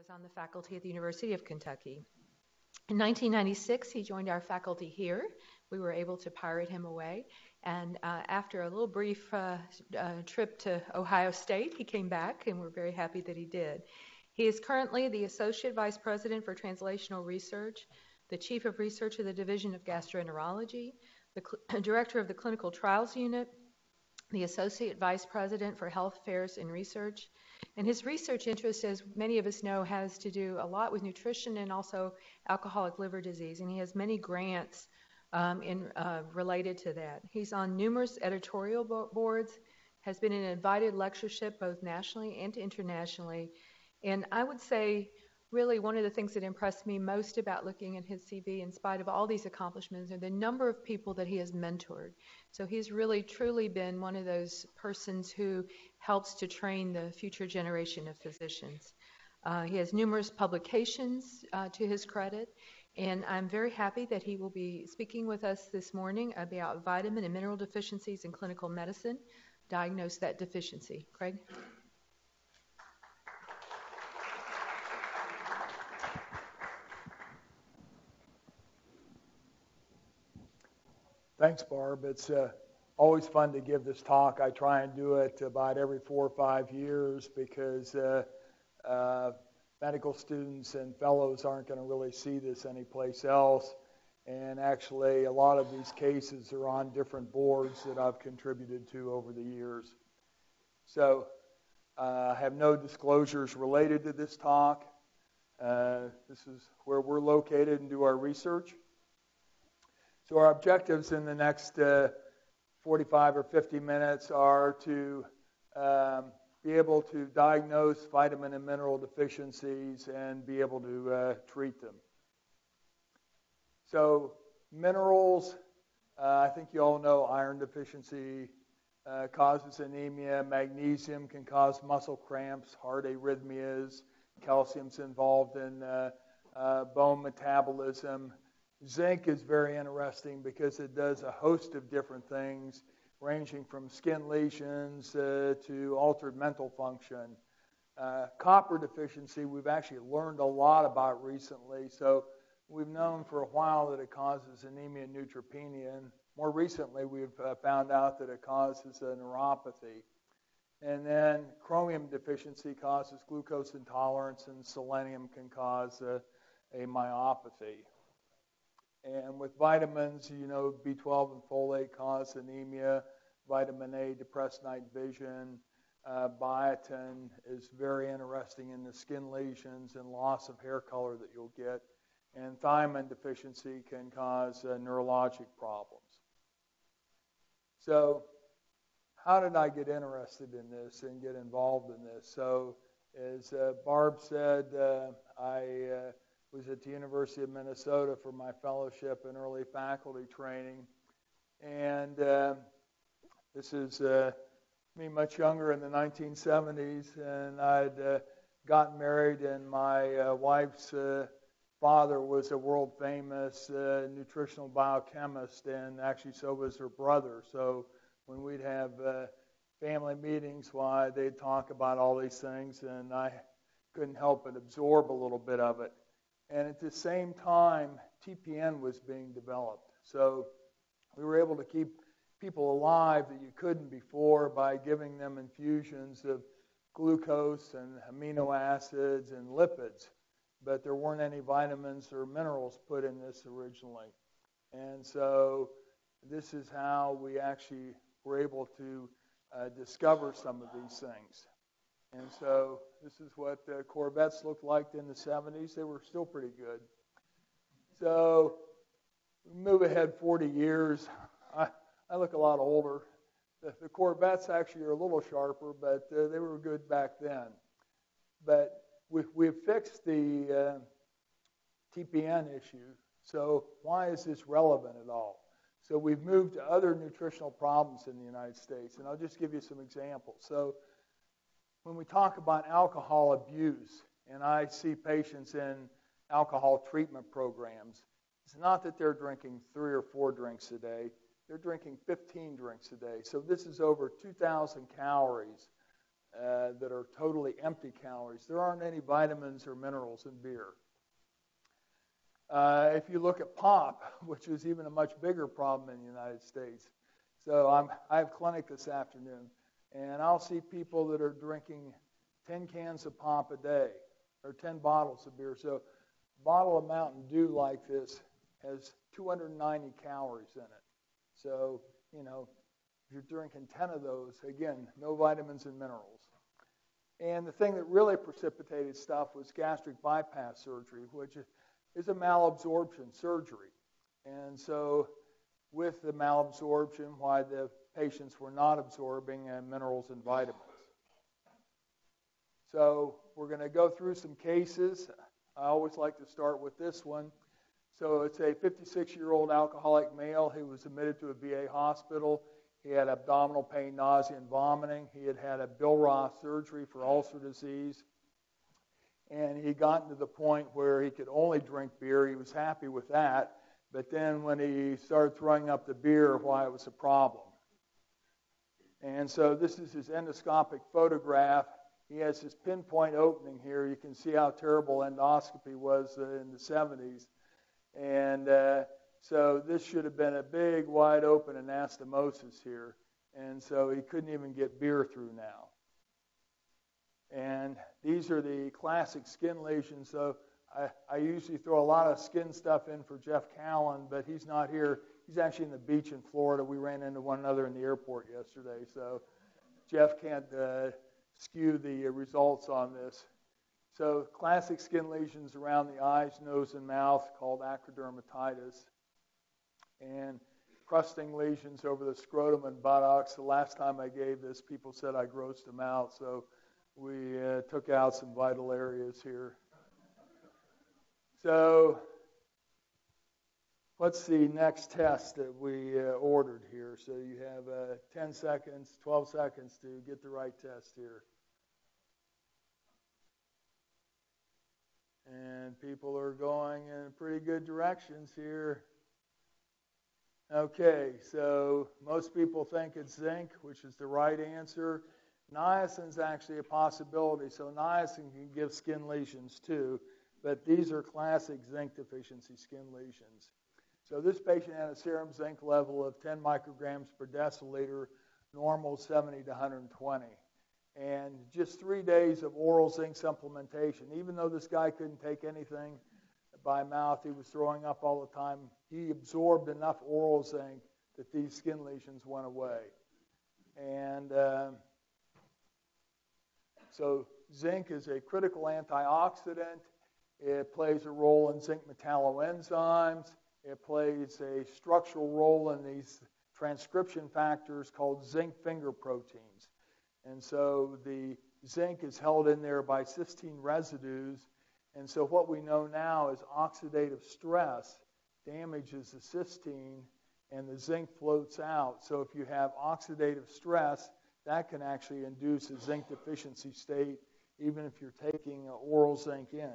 was on the faculty at the University of Kentucky. In 1996, he joined our faculty here. We were able to pirate him away. And uh, after a little brief uh, uh, trip to Ohio State, he came back, and we're very happy that he did. He is currently the Associate Vice President for Translational Research, the Chief of Research of the Division of Gastroenterology, the Cl- Director of the Clinical Trials Unit, the Associate Vice President for Health Affairs and Research. And his research interest, as many of us know, has to do a lot with nutrition and also alcoholic liver disease. And he has many grants um, in, uh, related to that. He's on numerous editorial bo- boards, has been in invited lectureship both nationally and internationally. And I would say really one of the things that impressed me most about looking at his CV, in spite of all these accomplishments, are the number of people that he has mentored. So he's really truly been one of those persons who helps to train the future generation of physicians. Uh, he has numerous publications uh, to his credit, and I'm very happy that he will be speaking with us this morning about vitamin and mineral deficiencies in clinical medicine. Diagnose that deficiency. Craig? Thanks, Barb. It's uh, always fun to give this talk. I try and do it about every four or five years because uh, uh, medical students and fellows aren't going to really see this anyplace else. And actually, a lot of these cases are on different boards that I've contributed to over the years. So uh, I have no disclosures related to this talk. Uh, this is where we're located and do our research. So our objectives in the next uh, 45 or 50 minutes are to um, be able to diagnose vitamin and mineral deficiencies and be able to uh, treat them. So minerals, uh, I think you all know iron deficiency uh, causes anemia. Magnesium can cause muscle cramps, heart arrhythmias. Calcium's involved in uh, uh, bone metabolism. Zinc is very interesting because it does a host of different things, ranging from skin lesions uh, to altered mental function. Uh, copper deficiency, we've actually learned a lot about recently. So we've known for a while that it causes anemia and neutropenia. And more recently, we've uh, found out that it causes a neuropathy. And then chromium deficiency causes glucose intolerance, and selenium can cause a, a myopathy. And with vitamins, you know, B12 and folate cause anemia. Vitamin A, depressed night vision. Uh, biotin is very interesting in the skin lesions and loss of hair color that you'll get. And thiamine deficiency can cause uh, neurologic problems. So, how did I get interested in this and get involved in this? So, as uh, Barb said, uh, I uh, was at the University of Minnesota for my fellowship in early faculty training. And uh, this is uh, me much younger in the 1970s, and I'd uh, gotten married, and my uh, wife's uh, father was a world famous uh, nutritional biochemist, and actually so was her brother. So when we'd have family meetings, why they'd talk about all these things, and I couldn't help but absorb a little bit of it. And at the same time, TPN was being developed. So we were able to keep people alive that you couldn't before by giving them infusions of glucose and amino acids and lipids. But there weren't any vitamins or minerals put in this originally. And so this is how we actually were able to uh, discover some of these things. And so this is what the Corvettes looked like in the 70s. They were still pretty good. So move ahead 40 years. I, I look a lot older. The, the Corvettes actually are a little sharper, but uh, they were good back then. But we, we've fixed the uh, TPN issue. So why is this relevant at all? So we've moved to other nutritional problems in the United States, and I'll just give you some examples. So when we talk about alcohol abuse, and I see patients in alcohol treatment programs, it's not that they're drinking three or four drinks a day, they're drinking 15 drinks a day. So this is over 2,000 calories uh, that are totally empty calories. There aren't any vitamins or minerals in beer. Uh, if you look at pop, which is even a much bigger problem in the United States. So I'm, I have clinic this afternoon, and I'll see people that are drinking 10 cans of pop a day or 10 bottles of beer. So a bottle of Mountain Dew like this has 290 calories in it. So, you know, if you're drinking 10 of those, again, no vitamins and minerals. And the thing that really precipitated stuff was gastric bypass surgery, which is a malabsorption surgery. And so, with the malabsorption, why the patients were not absorbing uh, minerals and vitamins. So, we're going to go through some cases. I always like to start with this one. So, it's a 56 year old alcoholic male who was admitted to a VA hospital. He had abdominal pain, nausea, and vomiting. He had had a Billroth surgery for ulcer disease. And he gotten to the point where he could only drink beer. He was happy with that. But then when he started throwing up the beer, why it was a problem. And so this is his endoscopic photograph. He has his pinpoint opening here. You can see how terrible endoscopy was uh, in the 70s. And uh, so this should have been a big, wide open anastomosis here. And so he couldn't even get beer through now. And these are the classic skin lesions. So I, I usually throw a lot of skin stuff in for Jeff Callen, but he's not here. He's actually in the beach in Florida. We ran into one another in the airport yesterday. So Jeff can't uh, skew the results on this. So classic skin lesions around the eyes, nose, and mouth called acrodermatitis and crusting lesions over the scrotum and buttocks. The last time I gave this, people said I grossed them out, so we uh, took out some vital areas here. So, what's the next test that we uh, ordered here? So, you have uh, 10 seconds, 12 seconds to get the right test here. And people are going in pretty good directions here. Okay, so most people think it's zinc, which is the right answer. Niacin is actually a possibility, so niacin can give skin lesions too, but these are classic zinc deficiency skin lesions. So this patient had a serum zinc level of 10 micrograms per deciliter, normal 70 to 120. And just three days of oral zinc supplementation, even though this guy couldn't take anything by mouth, he was throwing up all the time, he absorbed enough oral zinc that these skin lesions went away. And uh, so, zinc is a critical antioxidant. It plays a role in zinc metalloenzymes. It plays a structural role in these transcription factors called zinc finger proteins. And so the zinc is held in there by cysteine residues. And so what we know now is oxidative stress damages the cysteine and the zinc floats out. So if you have oxidative stress, that can actually induce a zinc deficiency state, even if you're taking oral zinc in.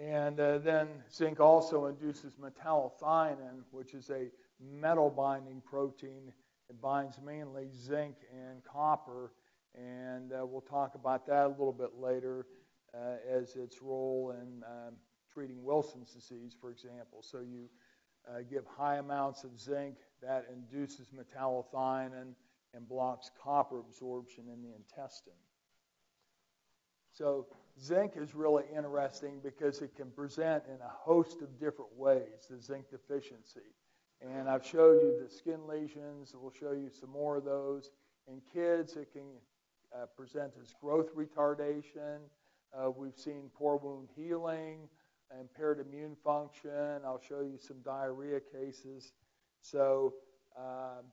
And uh, then zinc also induces metallothionein, which is a metal binding protein. It binds mainly zinc and copper, and uh, we'll talk about that a little bit later uh, as its role in um, treating Wilson's disease, for example. So you uh, give high amounts of zinc, that induces metallothionein and blocks copper absorption in the intestine. So zinc is really interesting because it can present in a host of different ways, the zinc deficiency. And I've showed you the skin lesions. We'll show you some more of those. In kids, it can uh, present as growth retardation. Uh, we've seen poor wound healing, impaired immune function. I'll show you some diarrhea cases. So, um,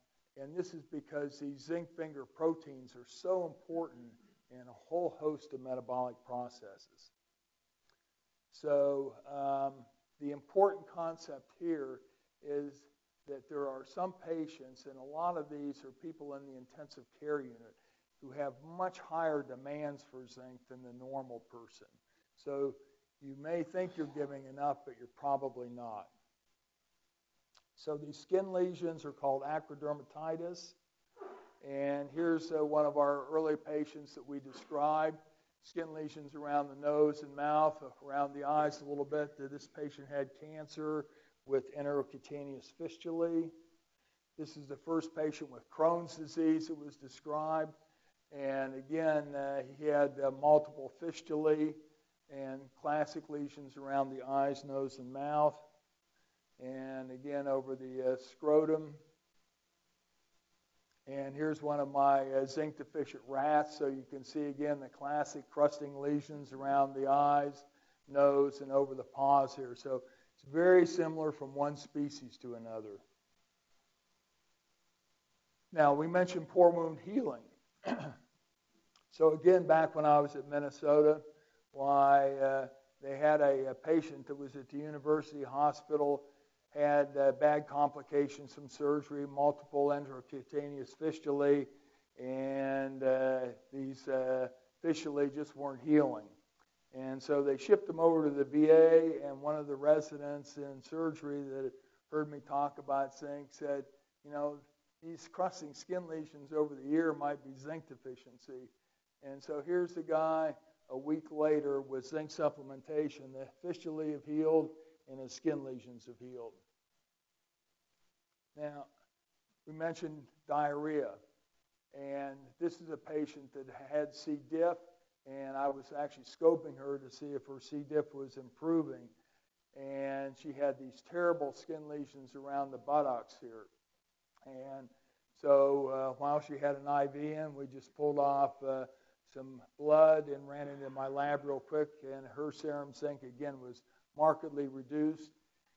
and this is because these zinc finger proteins are so important in a whole host of metabolic processes. So, um, the important concept here is that there are some patients, and a lot of these are people in the intensive care unit, who have much higher demands for zinc than the normal person. So, you may think you're giving enough, but you're probably not. So these skin lesions are called acrodermatitis. And here's uh, one of our early patients that we described skin lesions around the nose and mouth, around the eyes a little bit. This patient had cancer with enterocutaneous fistulae. This is the first patient with Crohn's disease that was described. And again, uh, he had uh, multiple fistulae and classic lesions around the eyes, nose, and mouth. And again, over the uh, scrotum. And here's one of my uh, zinc deficient rats. So you can see again the classic crusting lesions around the eyes, nose, and over the paws here. So it's very similar from one species to another. Now, we mentioned poor wound healing. so, again, back when I was at Minnesota, why uh, they had a, a, patient that was at the university hospital had uh, bad complications from surgery, multiple enterocutaneous fistulae, and uh, these uh, fistulae just weren't healing. And so they shipped them over to the VA, and one of the residents in surgery that heard me talk about zinc said, you know, these crusting skin lesions over the ear might be zinc deficiency. And so here's the guy a week later with zinc supplementation. The fistulae have healed and his skin lesions have healed. Now, we mentioned diarrhea. And this is a patient that had C. diff, and I was actually scoping her to see if her C. diff was improving. And she had these terrible skin lesions around the buttocks here. And so uh, while she had an IV in, we just pulled off uh, some blood and ran it in my lab real quick, and her serum zinc again was markedly reduced.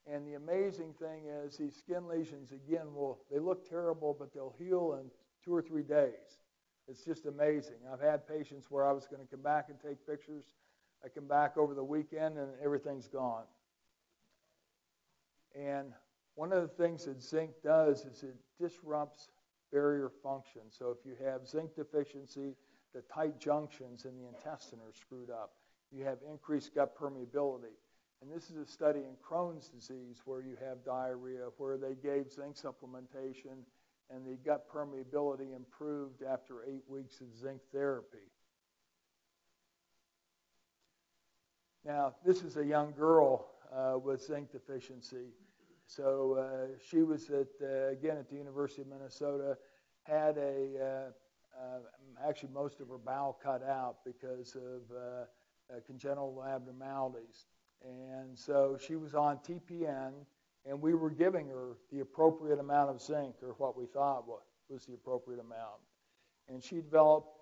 And the amazing thing is, these skin lesions again will they look terrible, but they'll heal in two or three days. It's just amazing. I've had patients where I was going to come back and take pictures. I come back over the weekend and everything's gone. And one of the things that zinc does is it disrupts barrier function. So if you have zinc deficiency, the tight junctions in the intestine are screwed up. You have increased gut permeability. And this is a study in Crohn's disease where you have diarrhea, where they gave zinc supplementation and the gut permeability improved after eight weeks of zinc therapy. Now, this is a young girl uh, with zinc deficiency. So uh, she was at uh, again at the University of Minnesota, had a uh, uh, actually most of her bowel cut out because of uh, congenital abnormalities, and so she was on TPN, and we were giving her the appropriate amount of zinc, or what we thought was the appropriate amount, and she developed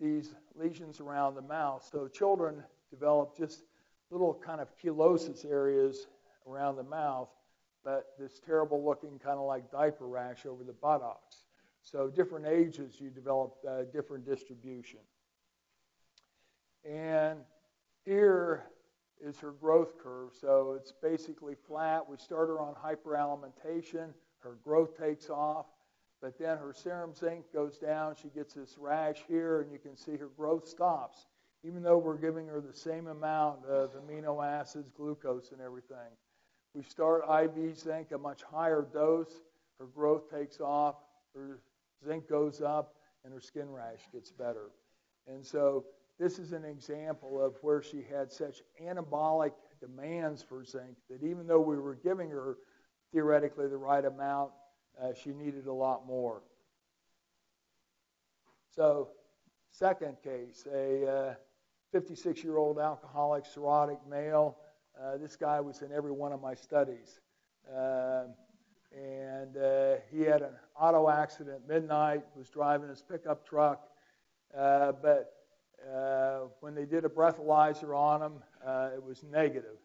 these lesions around the mouth. So children develop just little kind of cheilosis areas around the mouth but this terrible looking kind of like diaper rash over the buttocks. So different ages, you develop uh, different distribution. And here is her growth curve. So it's basically flat. We start her on hyperalimentation. Her growth takes off. But then her serum zinc goes down. She gets this rash here, and you can see her growth stops, even though we're giving her the same amount of amino acids, glucose, and everything. We start IV zinc, a much higher dose. Her growth takes off, her zinc goes up, and her skin rash gets better. And so this is an example of where she had such anabolic demands for zinc that even though we were giving her theoretically the right amount, uh, she needed a lot more. So, second case, a 56 uh, year old alcoholic cirrhotic male uh, this guy was in every one of my studies. Uh, and uh, he had an auto accident midnight, was driving his pickup truck. But uh, when they did a breathalyzer on him, uh, it was negative.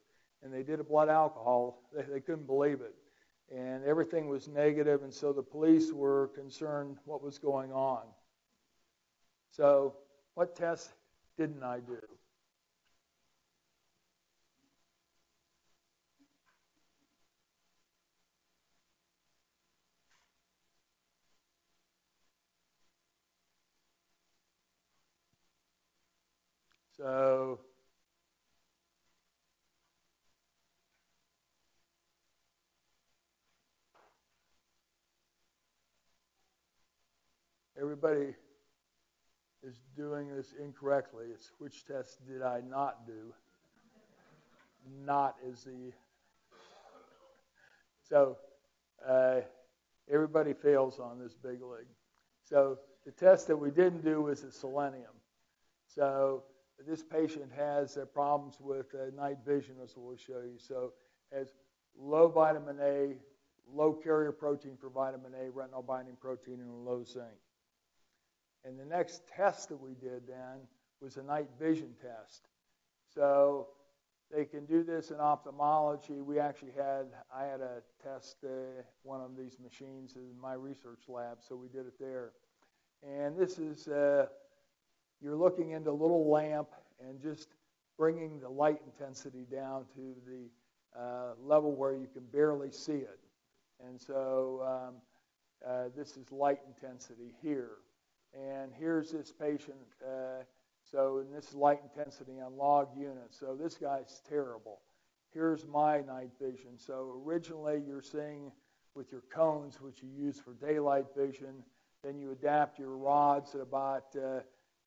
And they did a blood alcohol, they, they couldn't believe it. And everything was negative, and so the police were concerned what was going on. So, what tests didn't I do? So everybody is doing this incorrectly. It's which test did I not do? Not is the. So uh, everybody fails on this big league. So the test that we didn't do was the selenium. So this patient has uh, problems with uh, night vision, as we'll show you. So has low vitamin A, low carrier protein for vitamin A, retinol binding protein, and low zinc. And the next test that we did then was a night vision test. So they can do this in ophthalmology. We actually had, I had a test uh, one of these machines in my research lab, so we did it there. And this is, uh, you're looking into a little lamp and just bringing the light intensity down to the uh, level where you can barely see it. And so um, uh, this is light intensity here. And here's this patient. Uh, so this is light intensity on log units. So this guy's terrible. Here's my night vision. So originally you're seeing with your cones, which you use for daylight vision, then you adapt your rods at about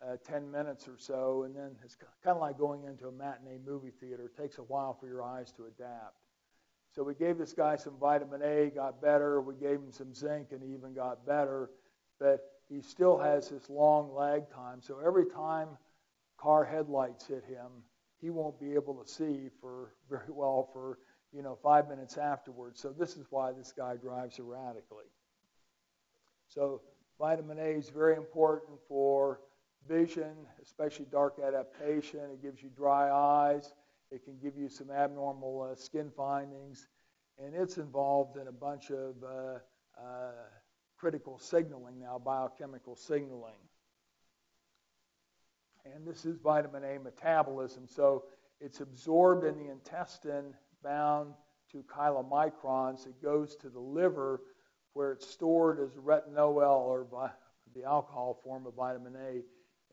uh, uh, 10 minutes or so, and then it's kind of like going into a matinee movie theater. It takes a while for your eyes to adapt. So we gave this guy some vitamin A, got better. We gave him some zinc, and he even got better. But he still has this long lag time. So every time car headlights hit him, he won't be able to see for very well for you know five minutes afterwards. So this is why this guy drives erratically. So Vitamin A is very important for vision, especially dark adaptation. It gives you dry eyes. It can give you some abnormal uh, skin findings. And it's involved in a bunch of uh, uh, critical signaling now, biochemical signaling. And this is vitamin A metabolism. So it's absorbed in the intestine, bound to chylomicrons. It goes to the liver where it's stored as retinol or the alcohol form of vitamin A,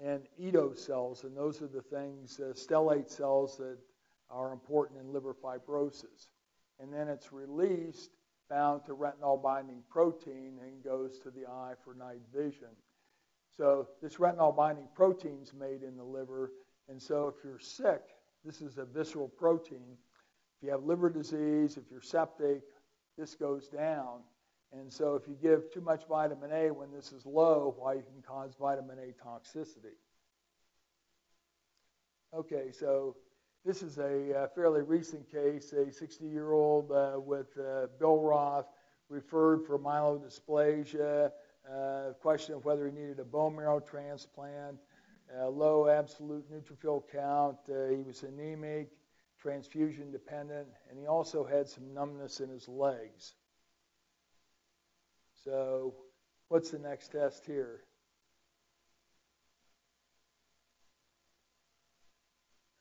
and Ito cells, and those are the things, uh, stellate cells that are important in liver fibrosis. And then it's released, bound to retinol binding protein, and goes to the eye for night vision. So this retinol binding protein is made in the liver, and so if you're sick, this is a visceral protein. If you have liver disease, if you're septic, this goes down. And so if you give too much vitamin A when this is low, why you can cause vitamin A toxicity. Okay, so this is a uh, fairly recent case. A 60-year-old uh, with uh, Billroth referred for myelodysplasia. Uh, question of whether he needed a bone marrow transplant. Uh, low absolute neutrophil count. Uh, he was anemic, transfusion dependent, and he also had some numbness in his legs. So, what's the next test here?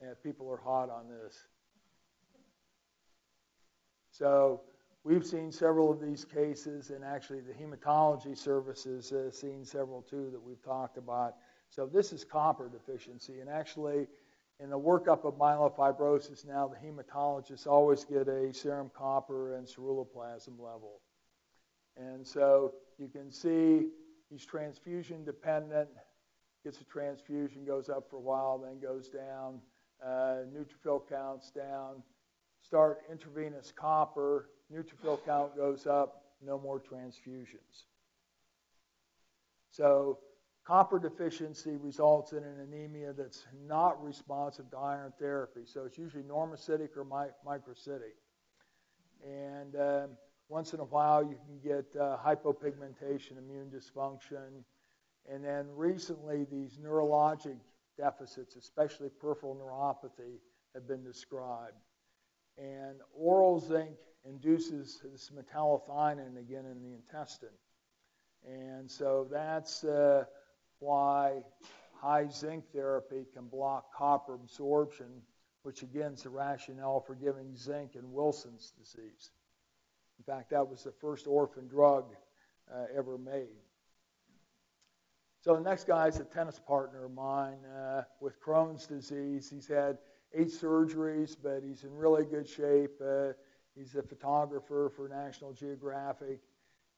Yeah, people are hot on this. So, we've seen several of these cases, and actually, the hematology services has seen several too that we've talked about. So, this is copper deficiency, and actually, in the workup of myelofibrosis now, the hematologists always get a serum copper and ceruloplasmin level. And so you can see he's transfusion dependent, gets a transfusion, goes up for a while, then goes down, uh, neutrophil counts down, start intravenous copper, neutrophil count goes up, no more transfusions. So copper deficiency results in an anemia that's not responsive to iron therapy. So it's usually normocytic or mi- microcytic. And um, once in a while, you can get uh, hypopigmentation, immune dysfunction. And then recently, these neurologic deficits, especially peripheral neuropathy, have been described. And oral zinc induces this metallothionein again in the intestine. And so that's uh, why high zinc therapy can block copper absorption, which again is the rationale for giving zinc in Wilson's disease. In fact, that was the first orphan drug uh, ever made. So the next guy is a tennis partner of mine uh, with Crohn's disease. He's had eight surgeries, but he's in really good shape. Uh, he's a photographer for National Geographic.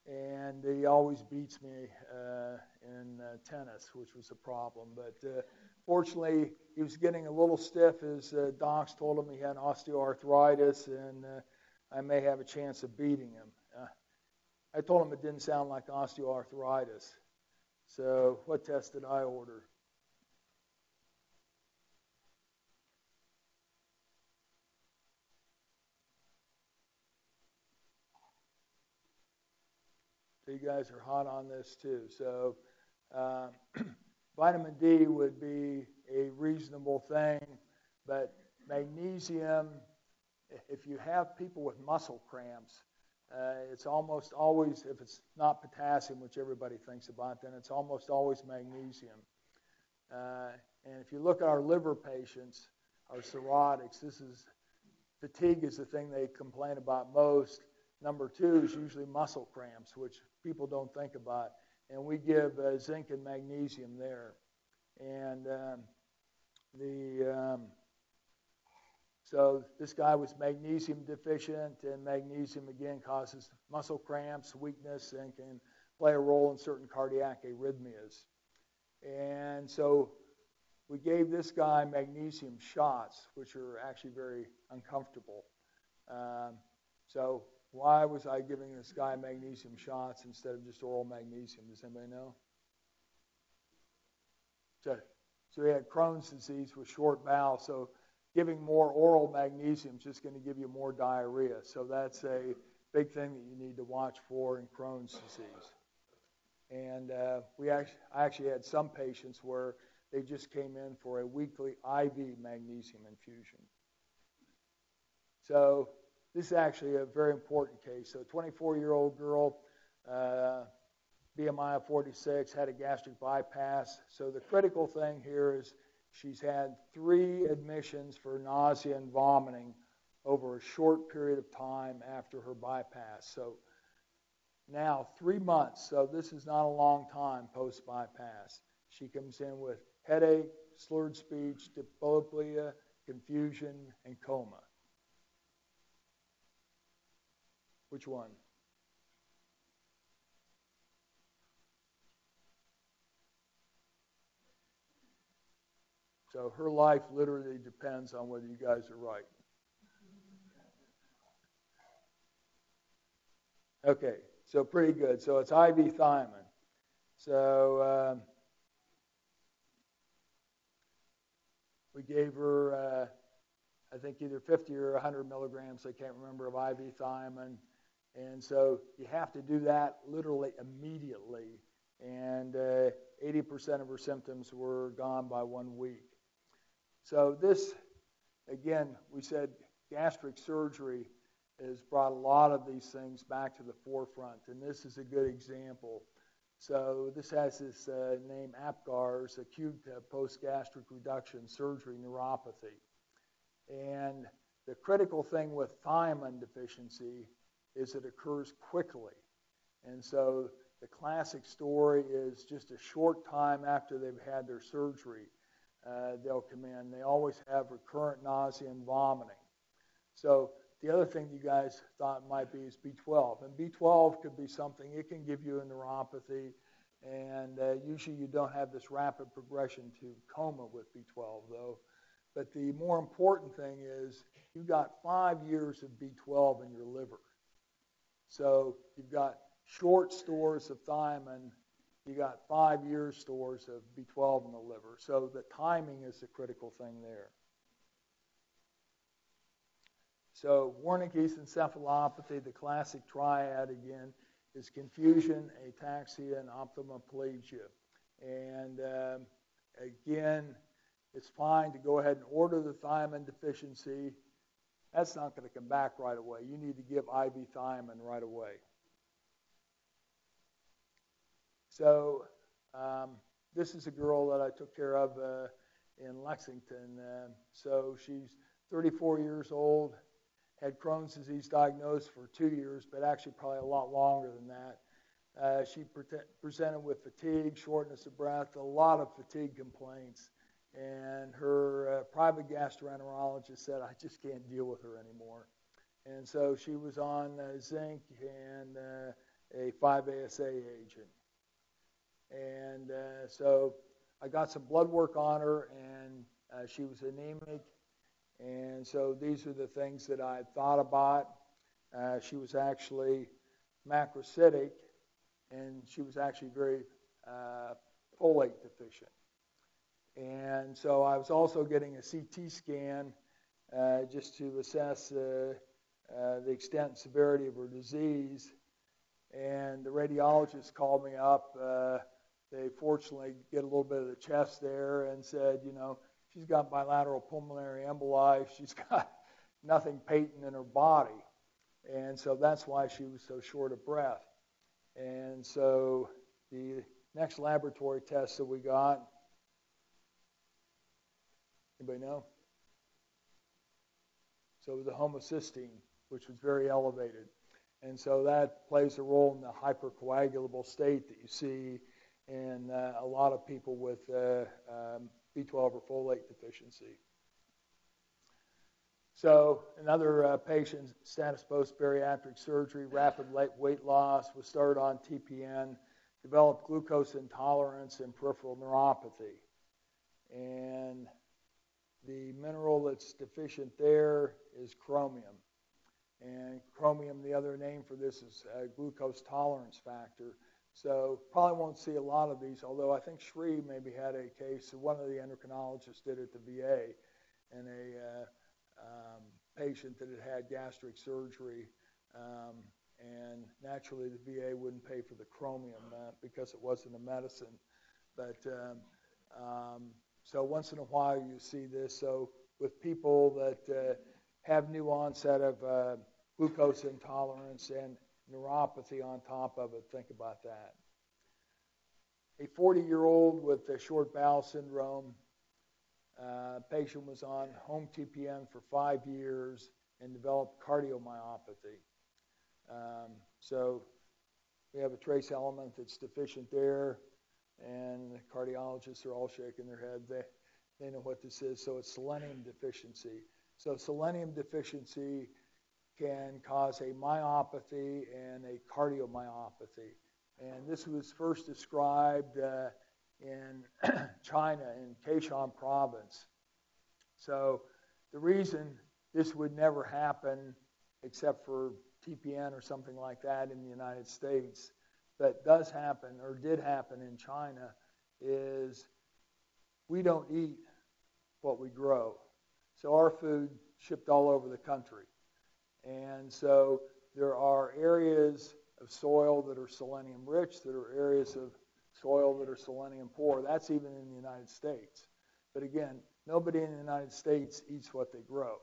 and he always beats me uh, in uh, tennis, which was a problem. But uh, fortunately, he was getting a little stiff. His docs told him he had osteoarthritis, and I may have a chance of beating him. Uh, I told him it didn't sound like osteoarthritis. So, what test did I order? So you guys are hot on this too. So uh, vitamin D would be a reasonable thing, but magnesium, if you have people with muscle cramps, uh, it's almost always, if it's not potassium, which everybody thinks about, then it's almost always magnesium. Uh, and if you look at our liver patients, our cirrhotics, this is fatigue is the thing they complain about most. Number two is usually muscle cramps, which people don't think about. And we give uh, zinc and magnesium there. And um, the um, so this guy was magnesium deficient, and magnesium again causes muscle cramps, weakness, and can play a role in certain cardiac arrhythmias. And so we gave this guy magnesium shots, which are actually very uncomfortable. Um, so why was I giving this guy magnesium shots instead of just oral magnesium? Does anybody know? So, so he had Crohn's disease with short bowel, so giving more oral magnesium is just going to give you more diarrhea. So that's a big thing that you need to watch for in Crohn's disease. And uh, we actually, I actually had some patients where they just came in for a weekly IV magnesium infusion. So this is actually a very important case. So, a 24 year old girl, uh, BMI of 46, had a gastric bypass. So, the critical thing here is she's had three admissions for nausea and vomiting over a short period of time after her bypass. So, now three months, so this is not a long time post bypass. She comes in with headache, slurred speech, diplopia, confusion, and coma. Which one? So her life literally depends on whether you guys are right. Okay, so pretty good. So it's IV thiamine. So um, we gave her, uh, I think, either 50 or 100 milligrams, I can't remember, of IV thiamine. And so you have to do that literally immediately. And uh, 80% of her symptoms were gone by one week. So, this, again, we said gastric surgery has brought a lot of these things back to the forefront. And this is a good example. So, this has this uh, name APGARS, acute uh, post gastric reduction surgery neuropathy. And the critical thing with thiamine deficiency is it occurs quickly. And so the classic story is just a short time after they've had their surgery, uh, they'll come in. They always have recurrent nausea and vomiting. So the other thing you guys thought might be is B12. And B12 could be something, it can give you a neuropathy, and uh, usually you don't have this rapid progression to coma with B12, though. But the more important thing is you've got five years of B12 in your liver. So you've got short stores of thiamine, you got five years stores of B12 in the liver. So the timing is the critical thing there. So Wernicke's encephalopathy, the classic triad again, is confusion, ataxia, and ophthalmoplegia. And um, again, it's fine to go ahead and order the thiamine deficiency that's not going to come back right away. You need to give IV thiamine right away. So, um, this is a girl that I took care of uh, in Lexington. Uh, so, she's 34 years old, had Crohn's disease diagnosed for two years, but actually probably a lot longer than that. Uh, she pre- presented with fatigue, shortness of breath, a lot of fatigue complaints and her uh, private gastroenterologist said, I just can't deal with her anymore. And so she was on uh, zinc and uh, a 5-ASA agent. And uh, so I got some blood work on her, and uh, she was anemic. And so these are the things that I thought about. Uh, she was actually macrocytic, and she was actually very uh, folate deficient. And so I was also getting a CT scan uh, just to assess uh, the extent and severity of her disease. And the radiologist called me up. Uh, they fortunately get a little bit of the chest there and said, you know, she's got bilateral pulmonary emboli. She's got nothing patent in her body. And so that's why she was so short of breath. And so the next laboratory test that we got, anybody know? So it was a homocysteine, which was very elevated. And so that plays a role in the hypercoagulable state that you see in uh, a lot of people with uh, um, B12 or folate deficiency. So another uh, patient, status post bariatric surgery, rapid weight loss, was started on TPN, developed glucose intolerance and peripheral neuropathy. And the mineral that's deficient there is chromium. And chromium, the other name for this is glucose tolerance factor. So probably won't see a lot of these, although I think Shri maybe had a case. One of the endocrinologists did at the VA, and a uh, um, patient that had had gastric surgery, um, and naturally the VA wouldn't pay for the chromium uh, because it wasn't a medicine. But um, um, so once in a while you see this. So with people that uh, have new onset of uh, glucose intolerance and neuropathy on top of it, think about that. A 40 year old with a short bowel syndrome uh, patient was on home TPN for five years and developed cardiomyopathy. Um, so we have a trace element that's deficient there, and the cardiologists are all shaking their head. They, they know what this is. So it's selenium deficiency. So selenium deficiency can cause a myopathy and a cardiomyopathy. And this was first described uh, in China, in Keshan province. So the reason this would never happen, except for TPN or something like that in the United States, that does happen or did happen in China, is we don't eat what we grow. So our food shipped all over the country. And so there are areas of soil that are selenium rich, there are areas of soil that are selenium poor. That's even in the United States. But again, nobody in the United States eats what they grow.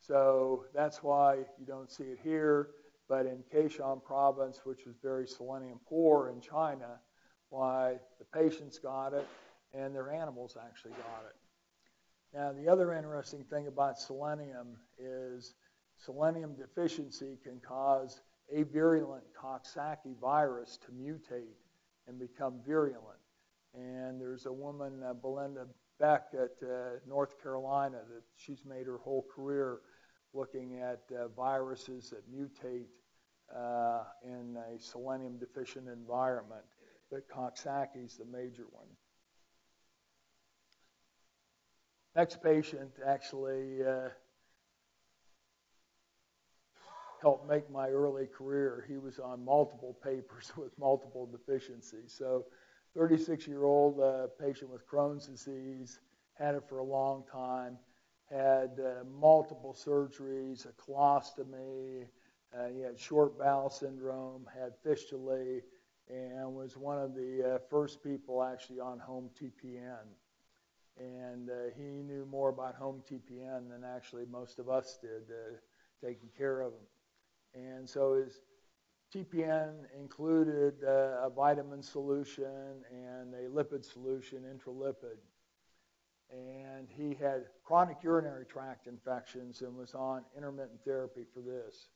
So that's why you don't see it here. But in Keshan province, which was very selenium poor in China, why the patients got it and their animals actually got it. Now, the other interesting thing about selenium is selenium deficiency can cause a virulent Coxsackie virus to mutate and become virulent. And there's a woman, uh, Melinda Beck at uh, North Carolina, that she's made her whole career looking at uh, viruses that mutate uh, in a selenium deficient environment. But Coxsackie is the major one. Next patient actually uh, helped make my early career. He was on multiple papers with multiple deficiencies. So, 36 year old uh, patient with Crohn's disease, had it for a long time, had uh, multiple surgeries, a colostomy, uh, he had short bowel syndrome, had fistulae, and was one of the uh, first people actually on home TPN. And uh, he knew more about home TPN than actually most of us did, uh, taking care of him. And so his TPN included uh, a vitamin solution and a lipid solution, intralipid. And he had chronic urinary tract infections and was on intermittent therapy for this.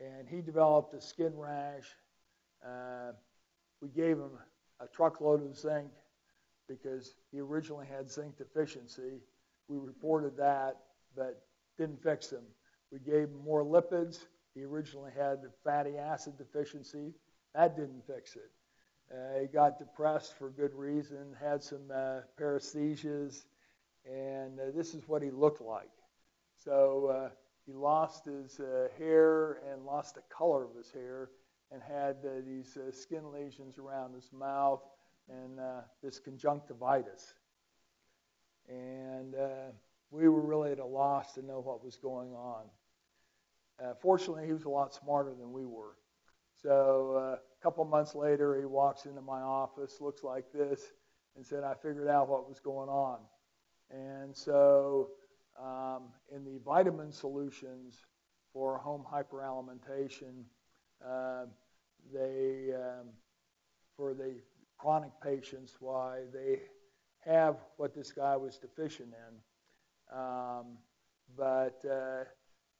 And he developed a skin rash. Uh, we gave him a truckload of zinc because he originally had zinc deficiency. We reported that, but didn't fix him. We gave him more lipids, He originally had fatty acid deficiency. That didn't fix it. Uh, he got depressed for good reason, had some uh, paresthesias, and uh, this is what he looked like. So uh, he lost his uh, hair and lost the color of his hair and had uh, these skin lesions around his mouth and this conjunctivitis. And we were really at a loss to know what was going on. Fortunately, he was a lot smarter than we were. So uh, a couple months later, he walks into my office, looks like this, and said, I figured out what was going on. And so um, in the vitamin solutions for home hyperalimentation, uh, they, um, for the chronic patients, why they have what this guy was deficient in. Um, but uh,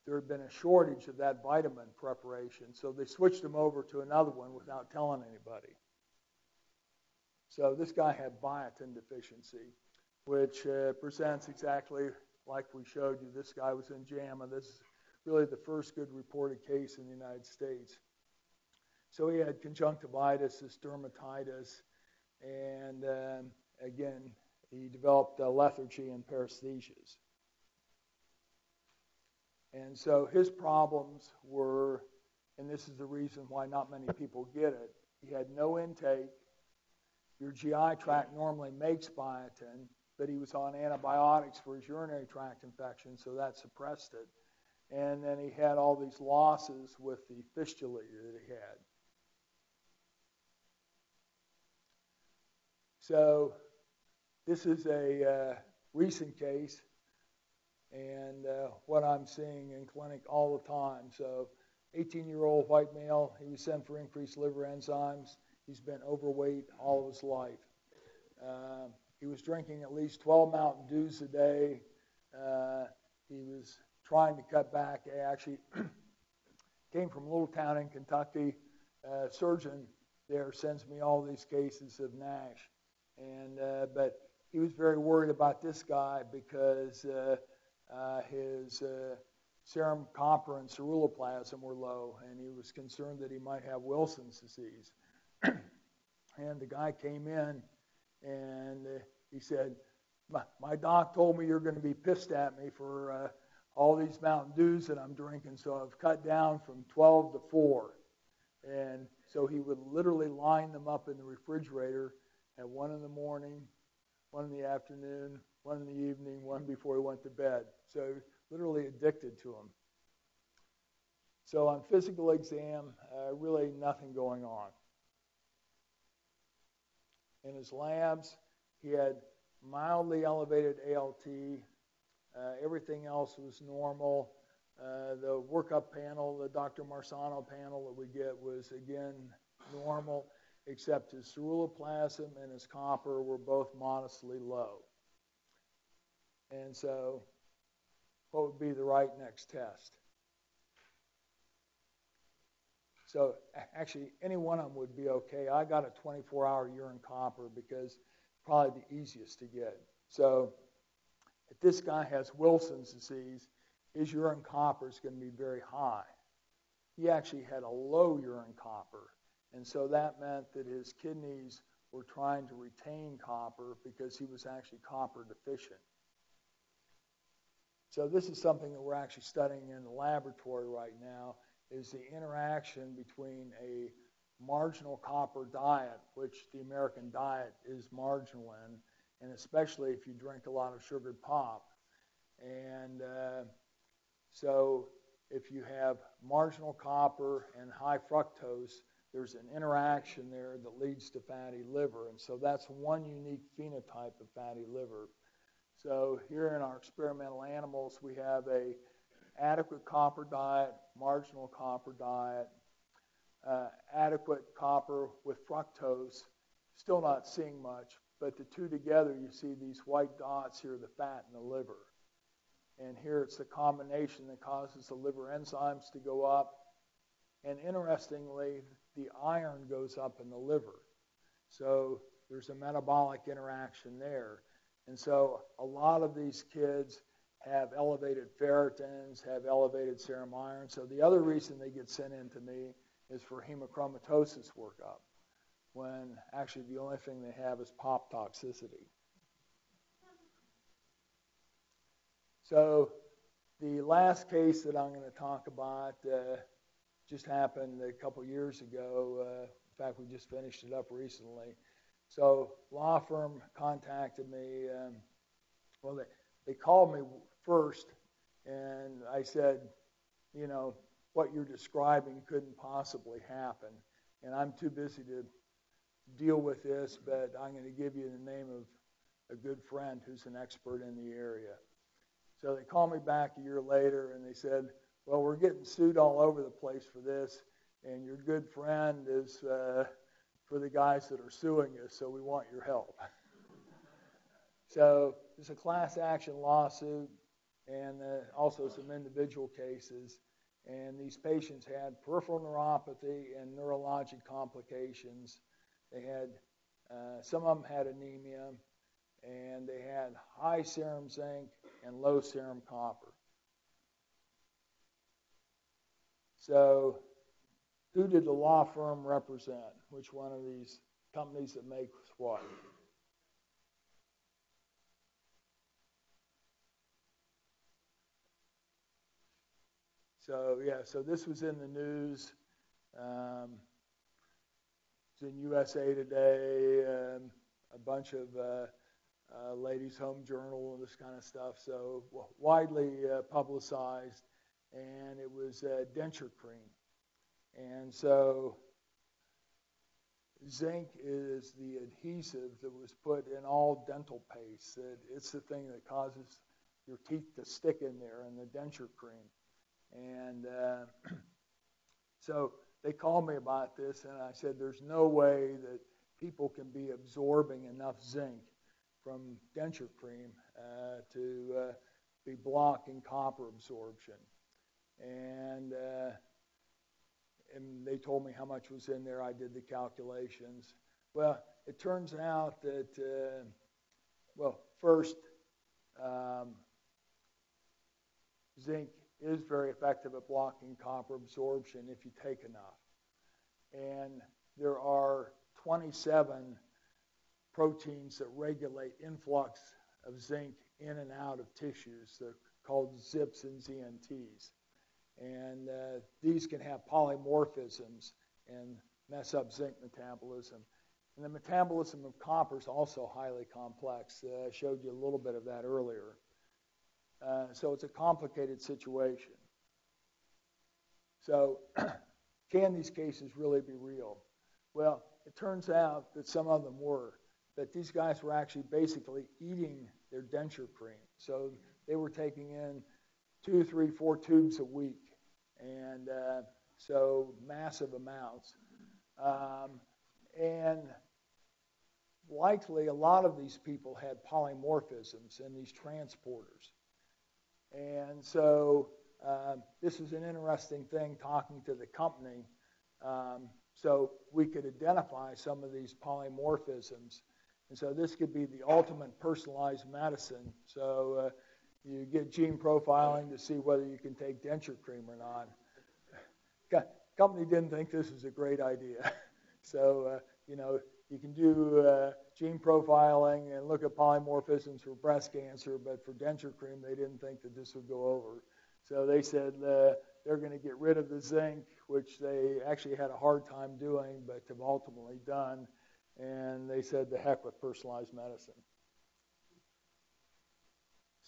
there had been a shortage of that vitamin preparation, so they switched him over to another one without telling anybody. So this guy had biotin deficiency, which uh, presents exactly like we showed you. This guy was in JAMA. This is really the first good reported case in the United States. So he had conjunctivitis, this dermatitis, and um, again, he developed uh, lethargy and paresthesias. And so his problems were, and this is the reason why not many people get it, he had no intake. Your GI tract normally makes biotin, but he was on antibiotics for his urinary tract infection, so that suppressed it. And then he had all these losses with the fistula that he had. So this is a uh, recent case and uh, what I'm seeing in clinic all the time. So, 18 year old white male, he was sent for increased liver enzymes. He's been overweight all of his life. Uh, he was drinking at least 12 Mountain Dews a day. Uh, he was trying to cut back. He actually came from a little town in Kentucky. Uh, surgeon there sends me all these cases of NASH, and uh, but he was very worried about this guy because uh, his uh, serum copper and ceruloplasmin were low, and he was concerned that he might have Wilson's disease. and the guy came in and uh, he said, my, my, doc told me you're going to be pissed at me for uh, all these Mountain Dews that I'm drinking, so I've cut down from 12 to 4. And so he would literally line them up in the refrigerator at 1 in the morning, 1 in the afternoon, one in the evening, one before he went to bed. So literally addicted to them. So on physical exam, uh, really nothing going on. In his labs, he had mildly elevated ALT. Uh, everything else was normal. Uh, the workup panel, the Dr. Marsano panel that we get was again normal, except his ceruloplasmin and his copper were both modestly low. And so, what would be the right next test? So, actually, any one of them would be okay. I got a 24 hour urine copper because probably the easiest to get. So, if this guy has Wilson's disease, his urine copper is going to be very high. He actually had a low urine copper, and so that meant that his kidneys were trying to retain copper because he was actually copper deficient. So this is something that we're actually studying in the laboratory right now is the interaction between a marginal copper diet, which the American diet is marginal in, and especially if you drink a lot of sugared pop. And uh, so if you have marginal copper and high fructose, there's an interaction there that leads to fatty liver. And so that's one unique phenotype of fatty liver. So here in our experimental animals, we have a adequate copper diet, marginal copper diet, uh, adequate copper with fructose. Still not seeing much, but the two together, you see these white dots here, the fat and the liver. And here it's the combination that causes the liver enzymes to go up. And interestingly, the iron goes up in the liver. So there's a metabolic interaction there. And so a lot of these kids have elevated ferritins, have elevated serum iron. So the other reason they get sent in to me is for hemochromatosis workup, when actually the only thing they have is pop toxicity. So the last case that I'm going to talk about uh, just happened a couple years ago. Uh, in fact, we just finished it up recently. So law firm contacted me. Um, well, they, they called me first, and I said, you know, what you're describing couldn't possibly happen. And I'm too busy to deal with this, but I'm going to give you the name of a good friend who's an expert in the area. So they called me back a year later and they said, Well, we're getting sued all over the place for this, and your good friend is uh, for the guys that are suing us, so we want your help. so it's a class action lawsuit and uh, also some individual cases. And these patients had peripheral neuropathy and neurologic complications. They had, uh, some of them had anemia, and they had high serum zinc and low serum copper. So, who did the law firm represent? Which one of these companies that makes what? So yeah, so this was in the news. Um, it's in USA Today. Um, a bunch of uh, uh, Ladies Home Journal and this kind of stuff. So w- widely uh, publicized, and it was uh, denture cream. And so zinc is the adhesive that was put in all dental paste. It's the thing that causes your teeth to stick in there in the denture cream. And uh, so they called me about this, and I said, There's no way that people can be absorbing enough zinc from denture cream uh, to uh, be blocking copper absorption. And, uh, and they told me how much was in there. I did the calculations. Well, it turns out that, uh, well, first, um, zinc is very effective at blocking copper absorption if you take enough. And there are 27 proteins that regulate influx of zinc in and out of tissues. They're called ZIPs and ZNTs. And uh, these can have polymorphisms and mess up zinc metabolism. And the metabolism of copper is also highly complex. Uh, I showed you a little bit of that earlier. Uh, so it's a complicated situation. So, can these cases really be real? Well, it turns out that some of them were. That these guys were actually basically eating their denture cream. So they were taking in two, three, four tubes a week, and uh, so massive amounts. Um, and likely a lot of these people had polymorphisms in these transporters. And so um, this is an interesting thing talking to the company. Um, so we could identify some of these polymorphisms. And so this could be the ultimate personalized medicine. So uh, you get gene profiling to see whether you can take denture cream or not. Company didn't think this was a great idea. so, uh, you know, you can do uh, gene profiling and look at polymorphisms for breast cancer, but for denture cream, they didn't think that this would go over. So they said uh, they're going to get rid of the zinc, which they actually had a hard time doing, but have ultimately done. And they said, the heck with personalized medicine.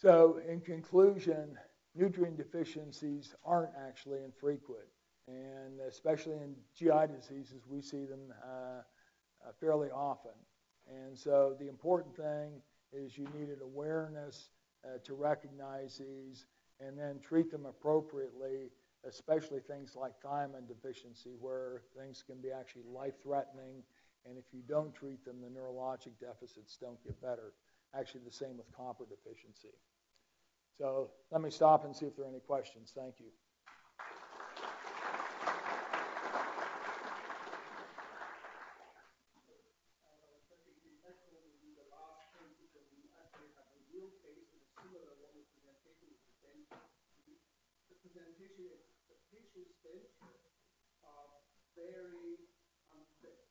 So, in conclusion, nutrient deficiencies aren't actually infrequent. And especially in GI diseases, we see them. Uh, uh, fairly often. And so the important thing is you need an awareness uh, to recognize these and then treat them appropriately, especially things like thiamine deficiency, where things can be actually life threatening. And if you don't treat them, the neurologic deficits don't get better. Actually, the same with copper deficiency. So let me stop and see if there are any questions. Thank you.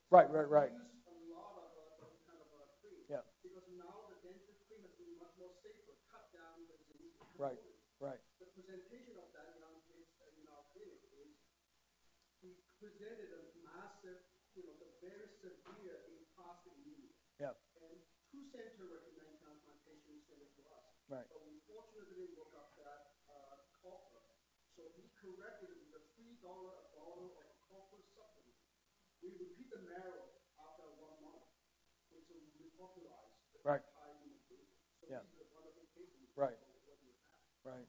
Right, right, right. We use a lot of uh, those kind of uh, cream. Yeah. Because now the denture cream has been much more safer, cut down the disease Right. Right. The presentation of that our uh, in our clinic is we presented a massive, you know, the very severe. Yeah. And two center recognized transplantation sent it to us. Right. But we fortunately look up that uh, copper. So we corrected it with a three dollar a bottle of copper supplement. We repeat the marrow after one month, which will repopularize Right. Yeah. these are wonderful cases. Right. of what we have. Right.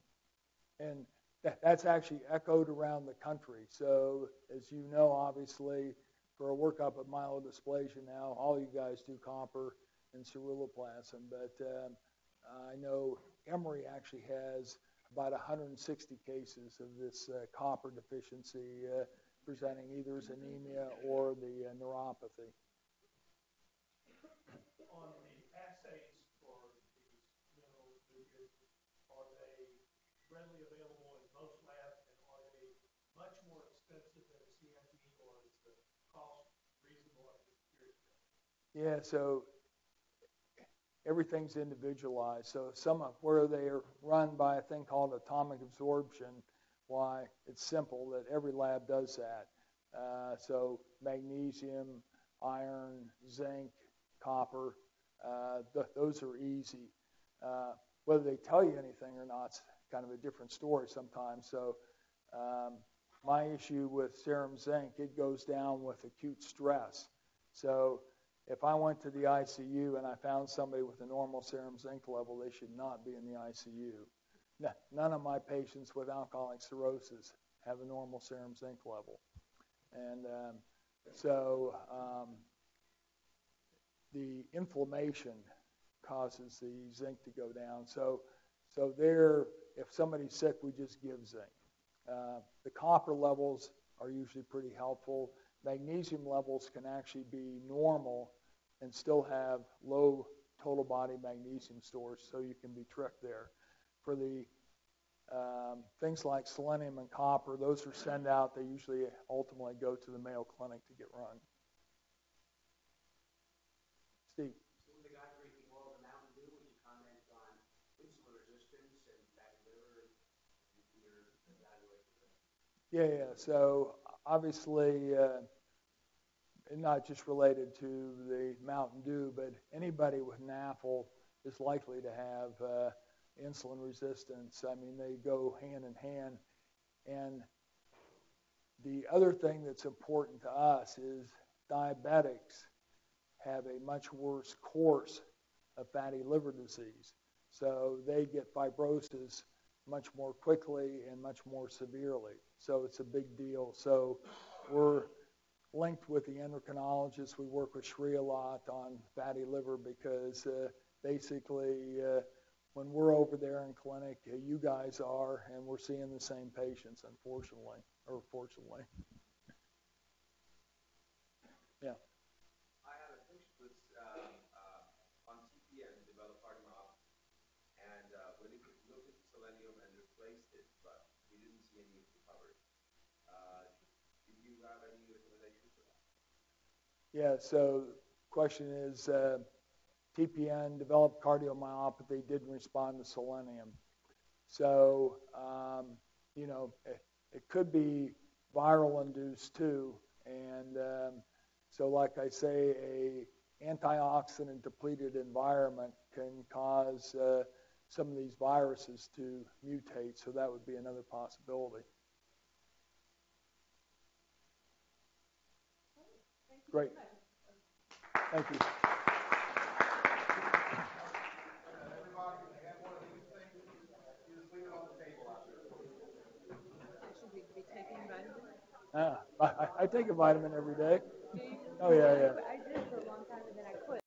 And that, that's actually echoed around the country. So, as you know, obviously, for a workup of myelodysplasia now, all you guys do copper and ceruloplasmin. But um, I know Emory actually has about 160 cases of this uh, copper deficiency uh, presenting either as anemia or the uh, neuropathy. on the assays for these mineral nutrients, are they readily available in most labs, and are they much more expensive than a CMG, or is the cost reasonable? I'm just curious. Yeah, so everything's individualized. So some of where they are run by a thing called atomic absorption, why it's simple that every lab does that. Uh, so magnesium, iron, zinc, copper, uh, th- those are easy. Uh, whether they tell you anything or not, is kind of a different story sometimes. So um, my issue with serum zinc, it goes down with acute stress. So if I went to the ICU and I found somebody with a normal serum zinc level, they should not be in the ICU. None of my patients with alcoholic cirrhosis have a normal serum zinc level. And um, so um, the inflammation causes the zinc to go down. So, so there, if somebody's sick, we just give zinc. Uh, the copper levels are usually pretty helpful. Magnesium levels can actually be normal and still have low total body magnesium stores, so you can be tricked there. For the um, things like selenium and copper, those are sent out. They usually ultimately go to the Mayo Clinic to get run. Steve. So the guy drinking all the Mountain Dew, would you comment on insulin resistance and fatty liver and your evaluation of that? Yeah, yeah. So obviously, uh, not just related to the Mountain Dew, but anybody with NAFL is likely to have uh, insulin resistance. I mean, they go hand in hand. And the other thing that's important to us is diabetics have a much worse course of fatty liver disease. So they get fibrosis much more quickly and much more severely. So it's a big deal. So we're linked with the endocrinologists. We work with Shri a lot on fatty liver because uh, basically uh, when we're over there in clinic, uh, you guys are, and we're seeing the same patients, unfortunately, or fortunately. Yeah. I had a patient with um, uh, on TPN developed cardiomyopathy, and uh, when we looked at the selenium and replaced it, but we didn't see any recovery. Uh, do you have any recommendations for that? Yeah, so question is, uh, TPN developed cardiomyopathy, didn't respond to selenium. So, um, you know, it, it could be viral induced too. And um, so, like I say, a antioxidant depleted environment can cause uh, some of these viruses to mutate. So that would be another possibility. Great. Thank you. Should we be vitamin? Ah, I, I take a vitamin every day. Do you? Oh, yeah, yeah. I